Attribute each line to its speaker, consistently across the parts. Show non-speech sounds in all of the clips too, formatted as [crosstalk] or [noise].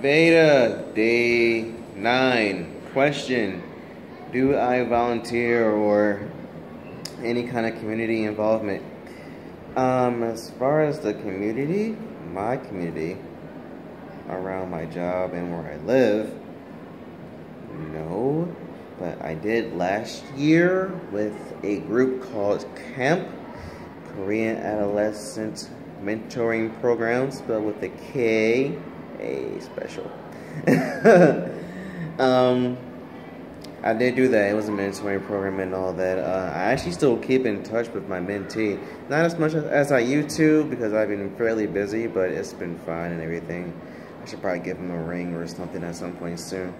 Speaker 1: Veda, day nine. Question Do I volunteer or any kind of community involvement? Um, as far as the community, my community around my job and where I live, no. But I did last year with a group called KAMP, Korean Adolescent Mentoring Program, spelled with a K, a special. [laughs] um, I did do that. It was a mentoring program and all that. Uh, I actually still keep in touch with my mentee. Not as much as, as I used to because I've been fairly busy, but it's been fine and everything. I should probably give him a ring or something at some point soon.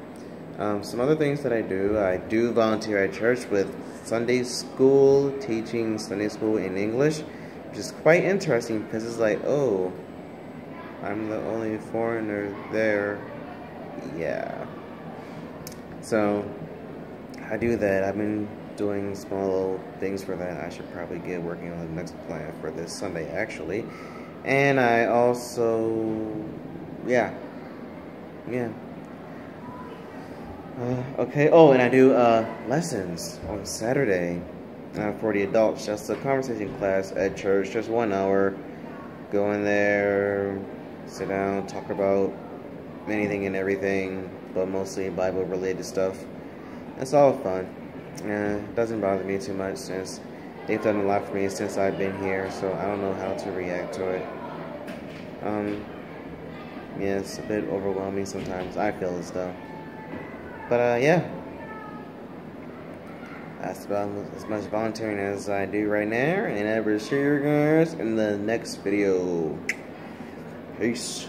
Speaker 1: Um, some other things that I do, I do volunteer at church with Sunday school, teaching Sunday school in English, which is quite interesting because it's like, oh, I'm the only foreigner there. Yeah. So, I do that. I've been doing small little things for that. I should probably get working on the next plan for this Sunday, actually. And I also, yeah, yeah. Uh, okay. Oh, and I do uh, lessons on Saturday uh, for the adults. Just a conversation class at church, just one hour. Go in there, sit down, talk about anything and everything, but mostly Bible related stuff. It's all fun. Yeah, it doesn't bother me too much since they've done a lot for me since I've been here, so I don't know how to react to it. Um, yeah, it's a bit overwhelming sometimes. I feel as though. But uh, yeah, that's about as much volunteering as I do right now, and I will see you guys in the next video. Peace.